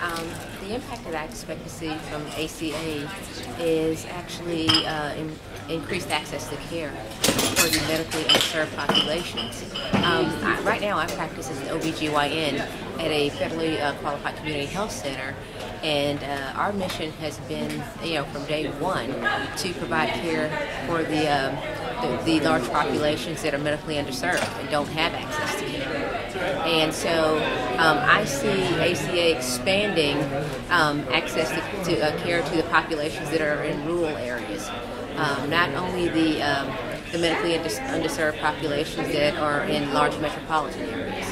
Um, the impact that I expect to see from ACA is actually uh, in, increased access to care for the medically underserved populations. Um, I, right now, I practice as an OBGYN at a federally uh, qualified community health center, and uh, our mission has been, you know, from day one to provide care for the, um, the, the large populations that are medically underserved and don't have access. And so um, I see ACA expanding um, access to, to uh, care to the populations that are in rural areas. Um, not only the, um, the medically underserved populations that are in large metropolitan areas.